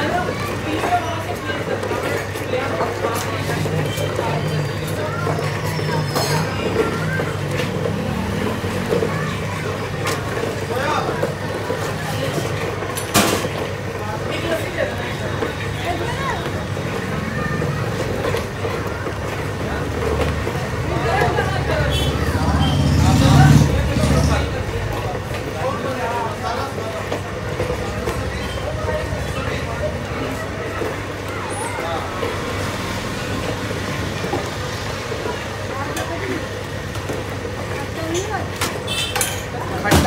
I know it's a piece of